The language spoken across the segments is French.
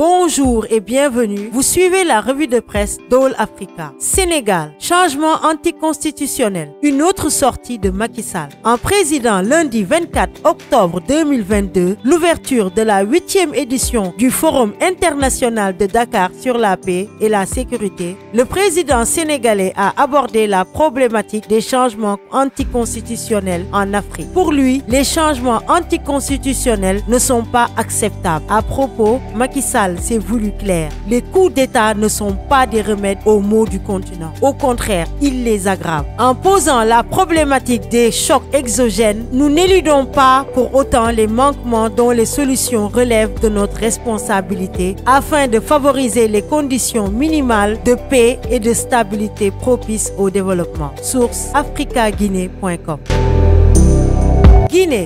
Bon Bonjour et bienvenue. Vous suivez la revue de presse d'All Africa. Sénégal, changement anticonstitutionnel. Une autre sortie de Macky Sall. En président lundi 24 octobre 2022, l'ouverture de la huitième édition du Forum international de Dakar sur la paix et la sécurité, le président sénégalais a abordé la problématique des changements anticonstitutionnels en Afrique. Pour lui, les changements anticonstitutionnels ne sont pas acceptables. À propos, Macky Sall s'est voulu clair. Les coups d'État ne sont pas des remèdes aux maux du continent. Au contraire, ils les aggravent. En posant la problématique des chocs exogènes, nous n'éludons pas pour autant les manquements dont les solutions relèvent de notre responsabilité afin de favoriser les conditions minimales de paix et de stabilité propices au développement. Source africaguinée.com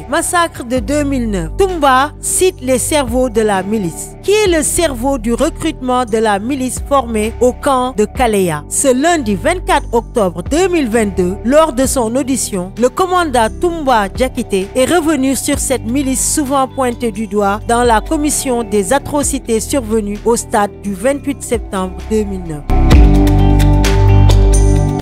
Massacre de 2009. Toumba cite les cerveaux de la milice. Qui est le cerveau du recrutement de la milice formée au camp de Kalea Ce lundi 24 octobre 2022, lors de son audition, le commandant Toumba Djakite est revenu sur cette milice souvent pointée du doigt dans la commission des atrocités survenues au stade du 28 septembre 2009.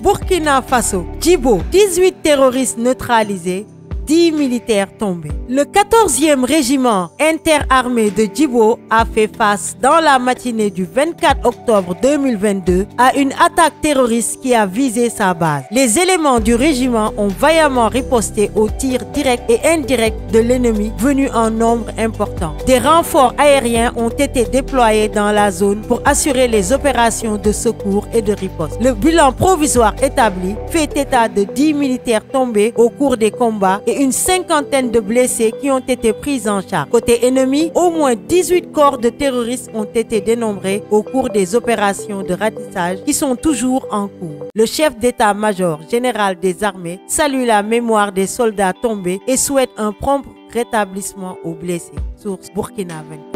Burkina Faso, Djibo, 18 terroristes neutralisés, 10 militaires tombés. Le 14e régiment interarmé de Djibo a fait face dans la matinée du 24 octobre 2022 à une attaque terroriste qui a visé sa base. Les éléments du régiment ont vaillamment riposté aux tirs directs et indirects de l'ennemi venu en nombre important. Des renforts aériens ont été déployés dans la zone pour assurer les opérations de secours et de riposte. Le bilan provisoire établi fait état de 10 militaires tombés au cours des combats une cinquantaine de blessés qui ont été pris en charge. Côté ennemi, au moins 18 corps de terroristes ont été dénombrés au cours des opérations de ratissage qui sont toujours en cours. Le chef d'état-major général des armées salue la mémoire des soldats tombés et souhaite un prompt rétablissement aux blessés. Source Burkina 20.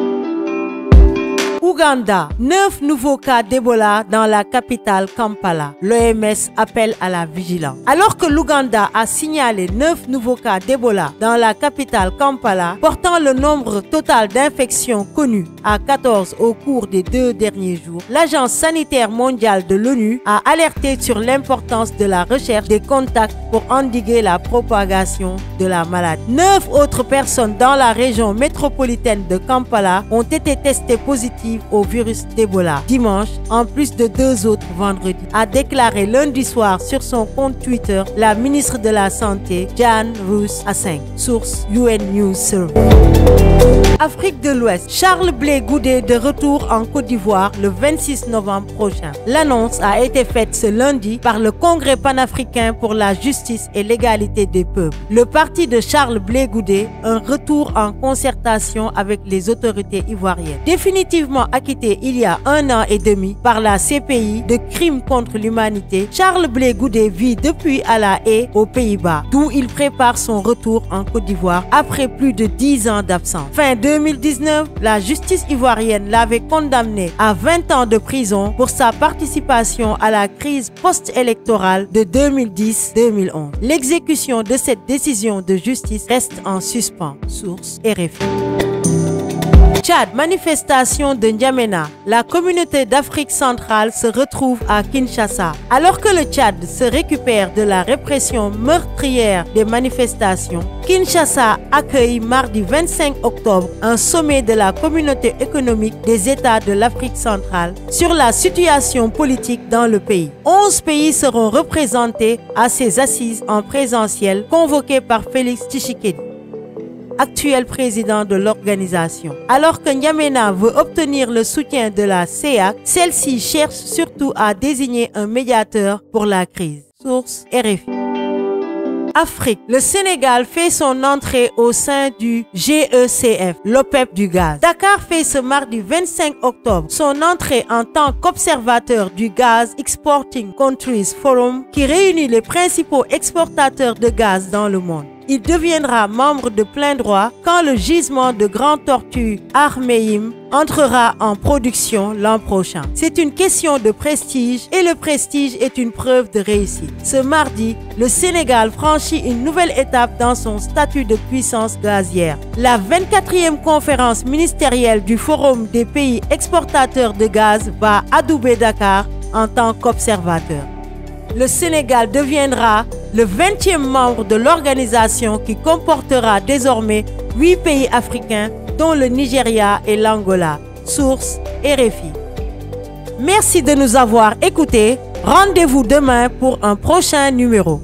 Ouganda, 9 nouveaux cas d'Ebola dans la capitale Kampala. L'OMS appelle à la vigilance. Alors que l'Ouganda a signalé 9 nouveaux cas d'Ebola dans la capitale Kampala, portant le nombre total d'infections connues à 14 au cours des deux derniers jours, l'Agence sanitaire mondiale de l'ONU a alerté sur l'importance de la recherche des contacts pour endiguer la propagation de la maladie. 9 autres personnes dans la région métropolitaine de Kampala ont été testées positives au virus d'Ebola dimanche, en plus de deux autres vendredi, a déclaré lundi soir sur son compte Twitter la ministre de la Santé, Jan Roos Asseng. Source UN News Service. Afrique de l'Ouest, Charles Blé Goudé de retour en Côte d'Ivoire le 26 novembre prochain. L'annonce a été faite ce lundi par le Congrès panafricain pour la justice et l'égalité des peuples. Le parti de Charles Blé Goudé, un retour en concertation avec les autorités ivoiriennes. Définitivement acquitté il y a un an et demi par la CPI de crimes contre l'humanité, Charles Blé Goudé vit depuis à la haie aux Pays-Bas, d'où il prépare son retour en Côte d'Ivoire après plus de 10 ans d'absence. Fin 2019, la justice ivoirienne l'avait condamné à 20 ans de prison pour sa participation à la crise post-électorale de 2010-2011. L'exécution de cette décision de justice reste en suspens. Source RFI. Tchad, manifestation de N'Djamena. La communauté d'Afrique centrale se retrouve à Kinshasa. Alors que le Tchad se récupère de la répression meurtrière des manifestations, Kinshasa accueille mardi 25 octobre un sommet de la communauté économique des États de l'Afrique centrale sur la situation politique dans le pays. 11 pays seront représentés à ces assises en présentiel convoquées par Félix Tshisekedi actuel président de l'organisation. Alors que N'Djamena veut obtenir le soutien de la CEAC, celle-ci cherche surtout à désigner un médiateur pour la crise. Source RFI. Afrique, le Sénégal fait son entrée au sein du GECF, l'OPEP du gaz. Dakar fait ce mardi 25 octobre son entrée en tant qu'observateur du Gaz Exporting Countries Forum qui réunit les principaux exportateurs de gaz dans le monde. Il deviendra membre de plein droit quand le gisement de Grand Tortue Armeim entrera en production l'an prochain. C'est une question de prestige et le prestige est une preuve de réussite. Ce mardi, le Sénégal franchit une nouvelle étape dans son statut de puissance gazière. La 24e conférence ministérielle du Forum des pays exportateurs de gaz va adouber Dakar en tant qu'observateur. Le Sénégal deviendra le 20e membre de l'organisation qui comportera désormais 8 pays africains dont le Nigeria et l'Angola. Source RFI. Merci de nous avoir écoutés. Rendez-vous demain pour un prochain numéro.